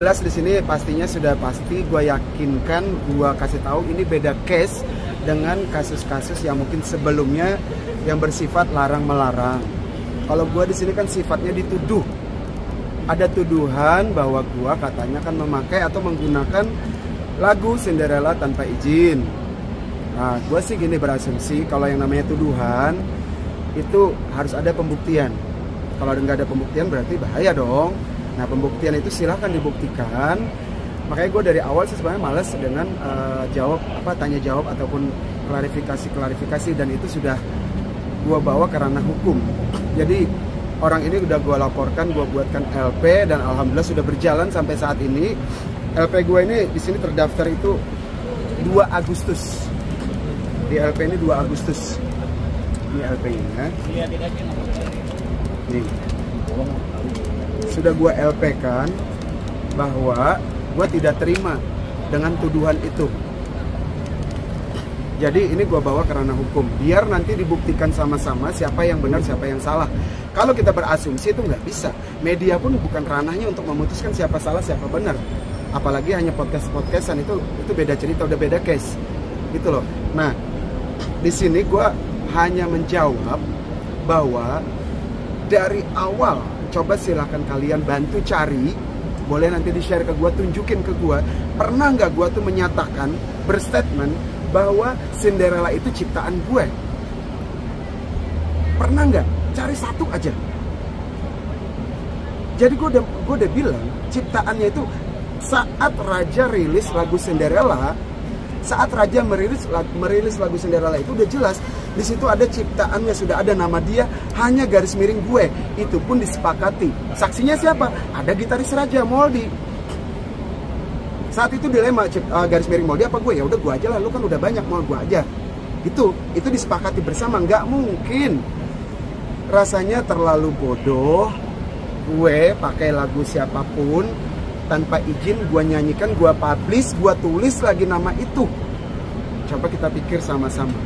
jelas di sini pastinya sudah pasti gue yakinkan gue kasih tahu ini beda case dengan kasus-kasus yang mungkin sebelumnya yang bersifat larang melarang. Kalau gue di sini kan sifatnya dituduh. Ada tuduhan bahwa gue katanya kan memakai atau menggunakan lagu Cinderella tanpa izin. Nah, gue sih gini berasumsi kalau yang namanya tuduhan itu harus ada pembuktian. Kalau nggak ada pembuktian berarti bahaya dong Nah pembuktian itu silahkan dibuktikan. Makanya gue dari awal sih sebenarnya males dengan uh, jawab apa tanya jawab ataupun klarifikasi klarifikasi dan itu sudah gue bawa ke ranah hukum. Jadi orang ini udah gue laporkan, gue buatkan LP dan alhamdulillah sudah berjalan sampai saat ini. LP gue ini di sini terdaftar itu 2 Agustus. Di LP ini 2 Agustus. Ini LP-nya. Nih sudah gue LP kan bahwa gue tidak terima dengan tuduhan itu. Jadi ini gue bawa ke ranah hukum, biar nanti dibuktikan sama-sama siapa yang benar, siapa yang salah. Kalau kita berasumsi itu nggak bisa. Media pun bukan ranahnya untuk memutuskan siapa salah, siapa benar. Apalagi hanya podcast-podcastan itu itu beda cerita, udah beda case, gitu loh. Nah, di sini gue hanya menjawab bahwa dari awal coba silahkan kalian bantu cari. Boleh nanti di share ke gue tunjukin ke gue pernah nggak gue tuh menyatakan berstatement bahwa Cinderella itu ciptaan gue? Pernah nggak? Cari satu aja. Jadi gue udah gue udah bilang ciptaannya itu saat Raja rilis lagu Cinderella saat Raja merilis merilis lagu Cinderella itu udah jelas di situ ada ciptaannya sudah ada nama dia hanya garis miring gue. Itu pun disepakati. Saksinya siapa? Ada gitaris Raja Moldi. Saat itu dilema uh, garis miring Moldi apa gue? Ya udah gue aja lah lu kan udah banyak mau gue aja. Itu itu disepakati bersama nggak mungkin. Rasanya terlalu bodoh. Gue pakai lagu siapa pun tanpa izin gue nyanyikan, gue publish, gue tulis lagi nama itu. Coba kita pikir sama-sama.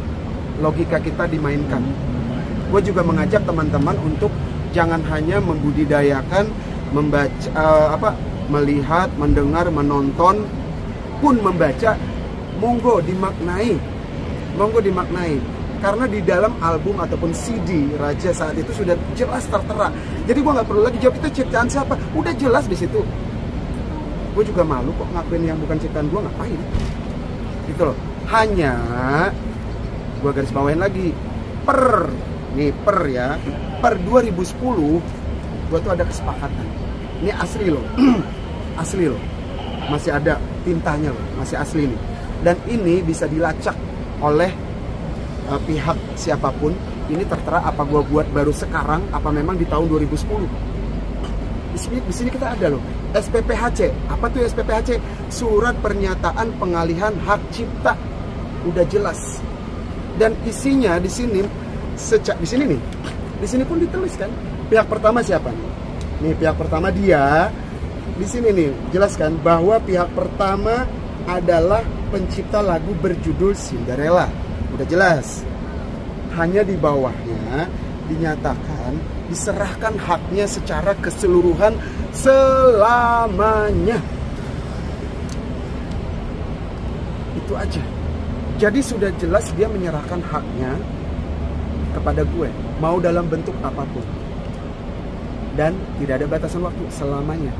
Logika kita dimainkan. Gue juga mengajak teman-teman untuk jangan hanya membudidayakan, membaca, uh, apa, melihat, mendengar, menonton, pun membaca, monggo dimaknai, monggo dimaknai. Karena di dalam album ataupun CD Raja saat itu sudah jelas tertera. Jadi gue nggak perlu lagi jawab itu ciptaan siapa. Udah jelas di situ gue juga malu kok ngakuin yang bukan ciptaan gue ngapain? Gitu loh. Hanya gue garis bawain lagi. Per nih per ya. Per 2010 gue tuh ada kesepakatan. Ini asli loh. Asli loh. Masih ada tintanya loh. Masih asli nih. Dan ini bisa dilacak oleh uh, pihak siapa pun. Ini tertera apa gue buat baru sekarang apa memang di tahun 2010 di sini, di sini kita ada loh SPPHC. Apa tuh SPPHC? Surat pernyataan pengalihan hak cipta. Udah jelas. Dan isinya di sini sejak di sini nih. Di sini pun ditulis kan. Pihak pertama siapa nih? Nih pihak pertama dia. Di sini nih jelaskan bahwa pihak pertama adalah pencipta lagu berjudul Cinderella. Udah jelas. Hanya di bawahnya dinyatakan diserahkan haknya secara keseluruhan selamanya. Itu aja. Jadi sudah jelas dia menyerahkan haknya kepada gue, mau dalam bentuk apa pun. Dan tidak ada batasan waktu selamanya.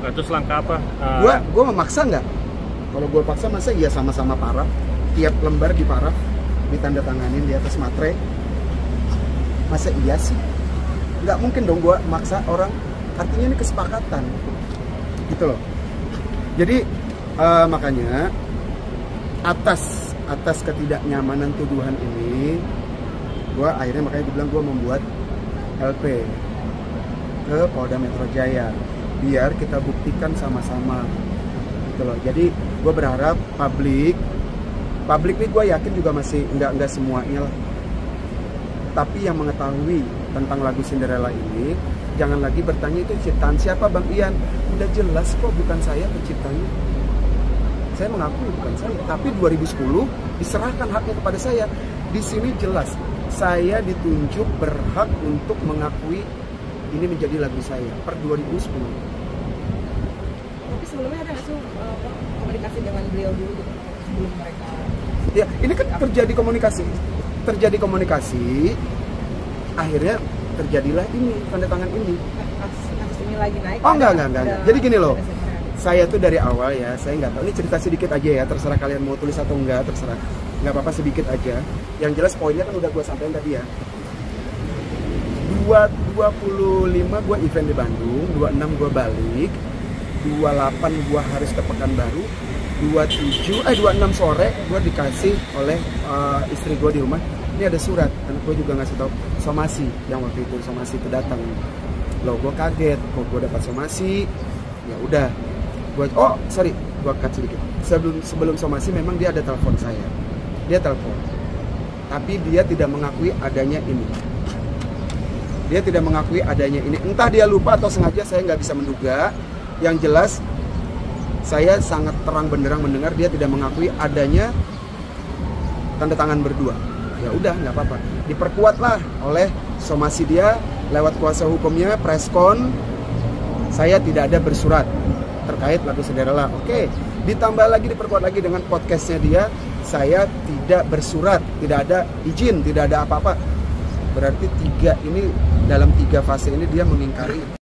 Nah, terus langkah apa? Uh... Gue gue memaksa nggak? Kalau gue paksa masa iya sama-sama paraf. Tiap lembar di paraf ditandatanganin di atas matre. Masa iya sih? nggak mungkin dong gue maksa orang. Artinya ini kesepakatan. Gitu loh. Jadi uh, makanya atas atas ketidaknyamanan tuduhan ini gue akhirnya makanya gue bilang gue membuat LP ke Polda Metro Jaya biar kita buktikan sama-sama. Gitu loh. Jadi gue berharap publik publik ini gue yakin juga masih nggak nggak semuanya lah. Tapi yang mengetahui tentang lagu Cinderella ini jangan lagi bertanya itu ciptaan siapa Bang Ian. Udah jelas kok bukan saya penciptanya. Saya mengakui bukan saya tapi 2010 diserahkan haknya kepada saya. Di sini jelas saya ditunjuk berhak untuk mengakui ini menjadi lagu saya per 2010 sebelumnya ada nggak sih apa, komunikasi dengan beliau dulu sebelum mereka ya ini kan terjadi komunikasi. Terjadi komunikasi akhirnya terjadilah ini tanda tangan ini. Kasus, ini lagi naik Oh, enggak, enggak, enggak, enggak. Jadi gini loh. saya tuh dari awal ya saya nggak tahu. Ini cerita sedikit aja ya terserah kalian mau tulis atau enggak terserah. Nggak apa-apa sedikit aja. Yang jelas poinnya kan udah gue sampaikan tadi ya. 2, 25 gue event di Bandung 26 gue balik 28 gue harus ke Pekanbaru 27 eh 26 sore gue dikasih oleh uh, istri gue di rumah. Ini ada surat karena gue juga ngasih tahu somasi yang waktu itu somasi itu datang lo gue kaget kok gue dapat somasi? Ya udah gue oh sorry gue cut sedikit. Sebelum sebelum somasi memang dia ada telepon saya. Dia telepon tapi dia tidak mengakui adanya ini. Dia tidak mengakui adanya ini. Entah dia lupa atau sengaja saya nggak bisa menduga. Yang jelas saya sangat terang benderang mendengar dia tidak mengakui adanya tanda tangan berdua. Ya udah nggak apa-apa. Diperkuatlah oleh somasi dia lewat kuasa hukumnya preskon saya tidak ada bersurat terkait lagu sederhana oke ditambah lagi diperkuat lagi dengan podcastnya dia. Saya tidak bersurat tidak ada izin tidak ada apa-apa. Berarti tiga ini dalam tiga fase ini dia mengingkari